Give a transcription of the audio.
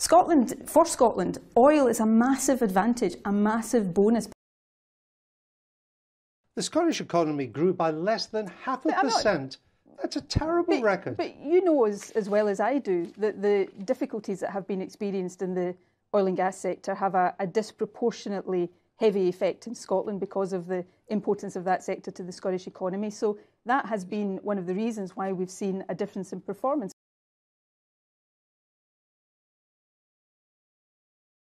Scotland, for Scotland, oil is a massive advantage, a massive bonus. The Scottish economy grew by less than half a percent. That's a terrible but, record. But you know as, as well as I do that the difficulties that have been experienced in the oil and gas sector have a, a disproportionately heavy effect in Scotland because of the importance of that sector to the Scottish economy. So that has been one of the reasons why we've seen a difference in performance.